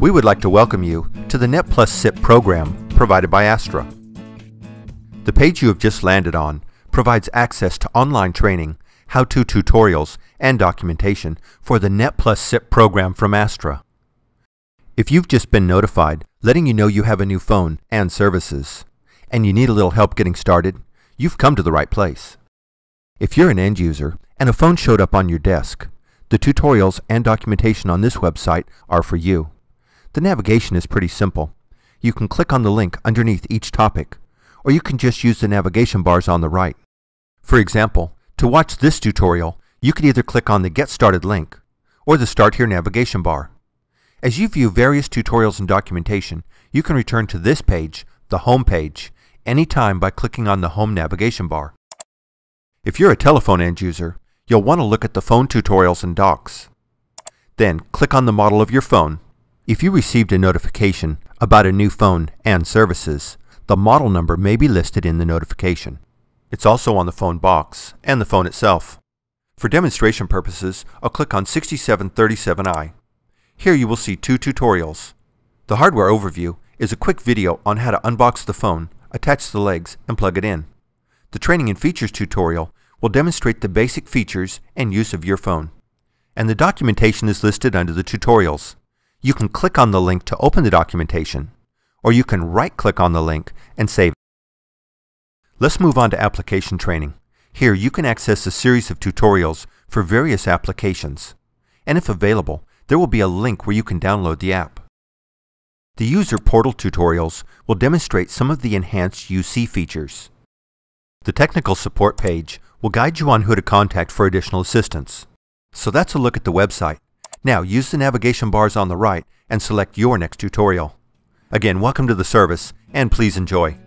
We would like to welcome you to the Net Plus SIP program provided by Aastra. The page you have just landed on provides access to online training, how-to tutorials, and documentation for the Net Plus SIP program from Aastra. If you've just been notified letting you know you have a new phone and services, and you need a little help getting started, you've come to the right place. If you're an end user and a phone showed up on your desk, the tutorials and documentation on this website are for you. The navigation is pretty simple. You can click on the link underneath each topic, or you can just use the navigation bars on the right. For example, to watch this tutorial, you can either click on the Get Started link or the Start Here navigation bar. As you view various tutorials and documentation, you can return to this page, the Home page, anytime by clicking on the Home navigation bar. If you're a telephone end user, you'll want to look at the phone tutorials and docs. Then click on the model of your phone. If you received a notification about a new phone and services, the model number may be listed in the notification. It's also on the phone box and the phone itself. For demonstration purposes, I'll click on 6737i. Here you will see two tutorials. The hardware overview is a quick video on how to unbox the phone, attach the legs, and plug it in. The Training and Features tutorial will demonstrate the basic features and use of your phone. And the documentation is listed under the tutorials. You can click on the link to open the documentation, or you can right-click on the link and save. Let's move on to application training. Here you can access a series of tutorials for various applications. And if available, there will be a link where you can download the app. The user portal tutorials will demonstrate some of the enhanced UC features. The technical support page will guide you on who to contact for additional assistance. So that's a look at the website. Now use the navigation bars on the right and select your next tutorial. Again, welcome to the service and please enjoy.